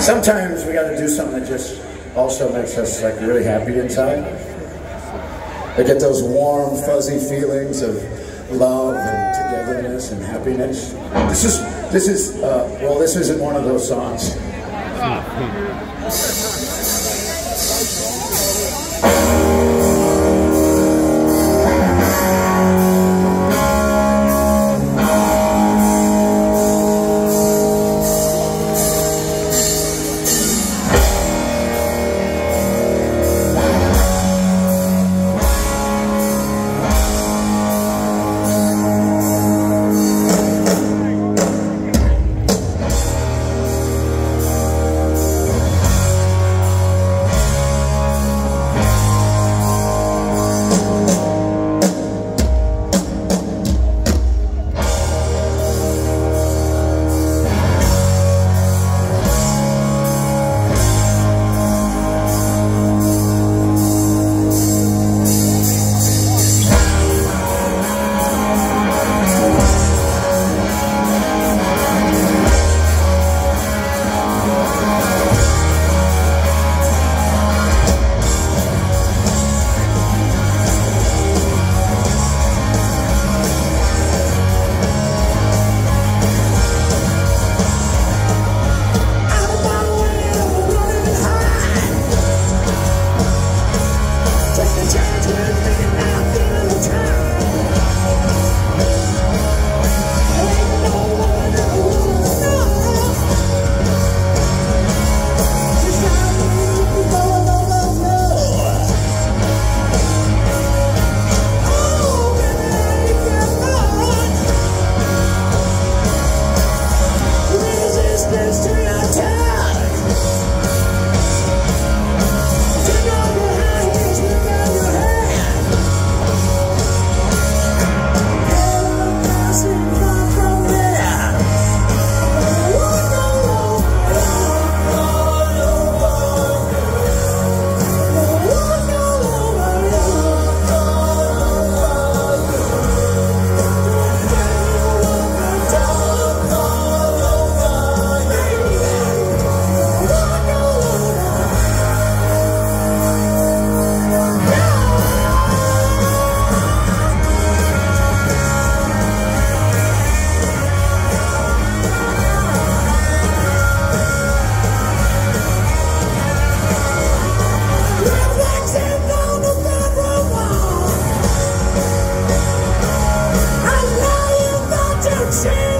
sometimes we got to do something that just also makes us like really happy inside. I get those warm, fuzzy feelings of love and togetherness and happiness. This is this is uh, well, this isn't one of those songs. você.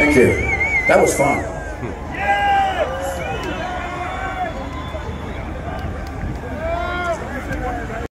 Thank you. That was fun.